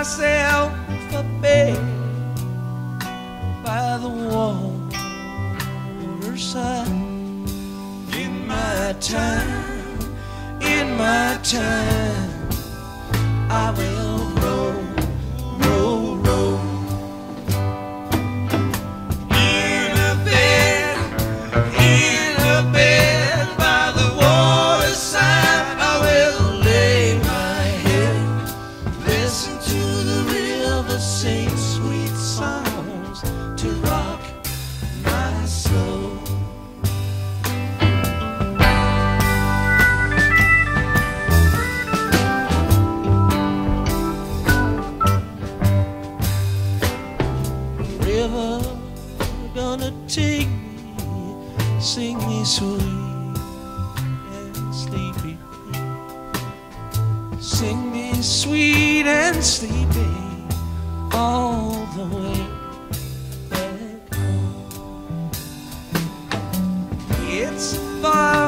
myself a bed by the waterside. In my time, in my time, I will sing sweet songs to rock my soul. river gonna take me, sing me sweet and sleepy, sing me sweet and sleepy all the way back home. It's far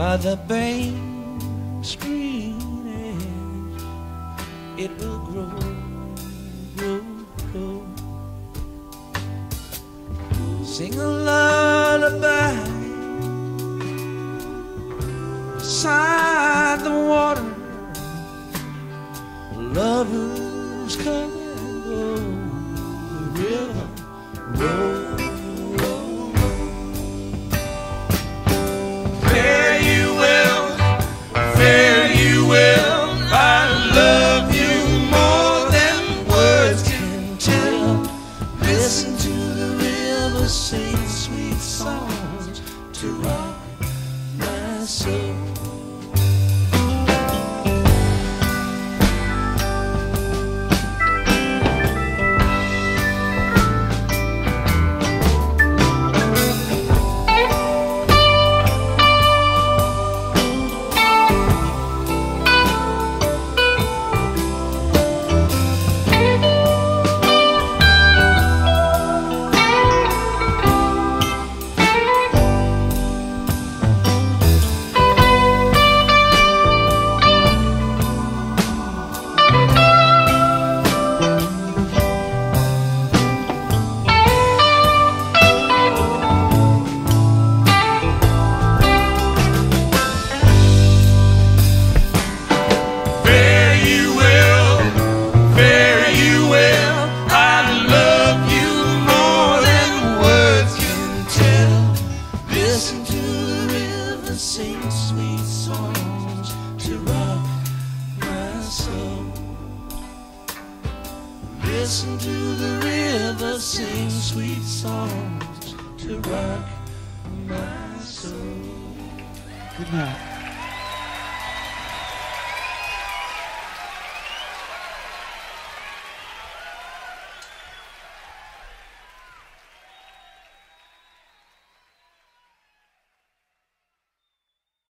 by the Bain Street edge. It will grow, grow, grow. Sing a lullaby beside the water lovers come and go. The river roll, Listen to the river sing sweet songs to rock my soul. Listen to the river sing sweet songs to rock my soul. Listen to the river sing sweet songs to rock my soul. Good night.